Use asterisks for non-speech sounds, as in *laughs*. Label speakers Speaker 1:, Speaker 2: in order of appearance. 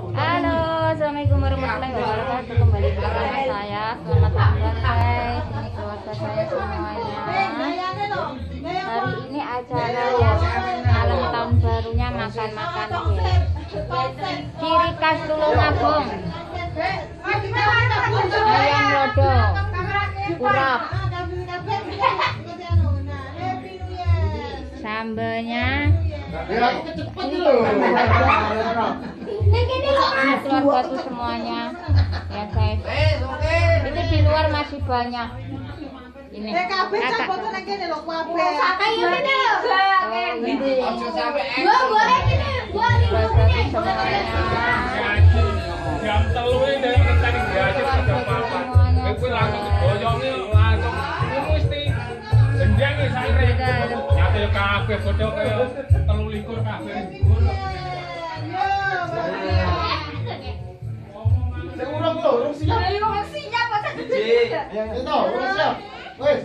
Speaker 1: Halo, assalamualaikum warahmatullahi wabarakatuh. Kembali bersama saya. Selamat malam guys. Ini keluarga saya semuanya. Hari ini acaranya malam tahun barunya makan-makan. Ciri khas Tulungagung. Ayam lodo, kurap, sambelnya ini *laughs* keluarga tuh semuanya. Ya guys. Itu di luar masih banyak. Ini. Kakak. oh ini keluarga tuh semuanya
Speaker 2: jam telu ini dari kowe langsung ini mesti jenjang iki saire nyate kabeh padha kaya 23 kabeh.
Speaker 3: Urung lho, urung siap. Itu, urung siap. Wes.